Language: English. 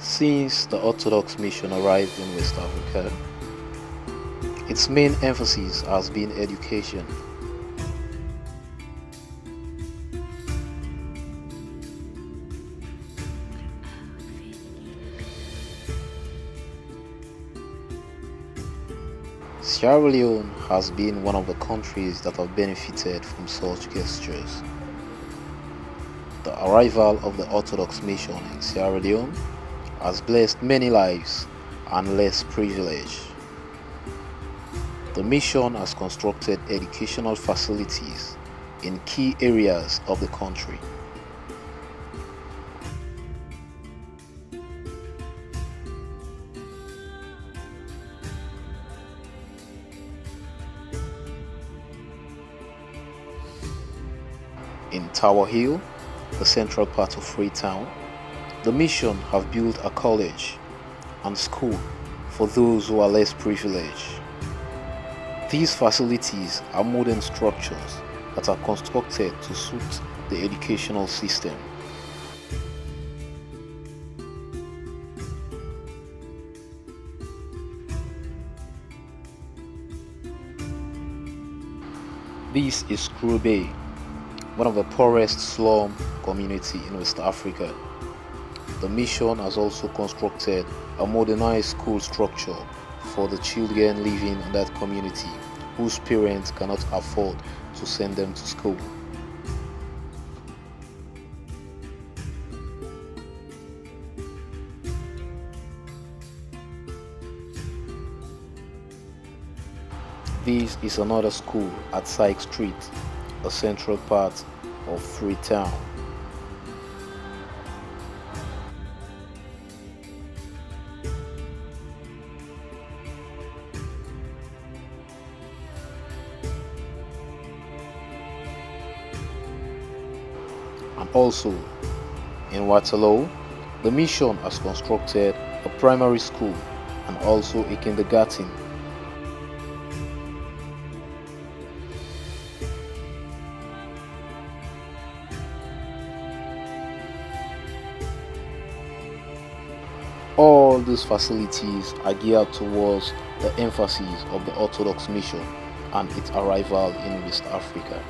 Since the Orthodox mission arrived in West Africa, its main emphasis has been education. Sierra Leone has been one of the countries that have benefited from such gestures. The arrival of the Orthodox mission in Sierra Leone has blessed many lives and less privilege. The mission has constructed educational facilities in key areas of the country. In Tower Hill, the central part of Freetown, the mission have built a college and school for those who are less privileged. These facilities are modern structures that are constructed to suit the educational system. This is Bay, one of the poorest slum community in West Africa. The mission has also constructed a modernized school structure for the children living in that community whose parents cannot afford to send them to school. This is another school at Syke Street, a central part of Freetown. And also in Waterloo, the mission has constructed a primary school and also a kindergarten. All these facilities are geared towards the emphasis of the Orthodox mission and its arrival in West Africa.